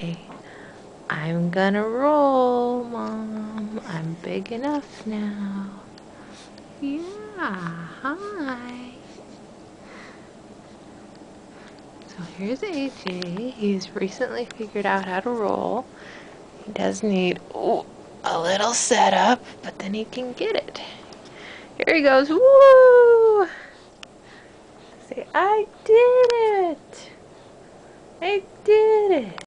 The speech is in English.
say, I'm gonna roll, Mom. I'm big enough now. Yeah, hi. So here's AJ. He's recently figured out how to roll. He does need ooh, a little setup, but then he can get it. Here he goes. Woo! Say, I did it! I did it!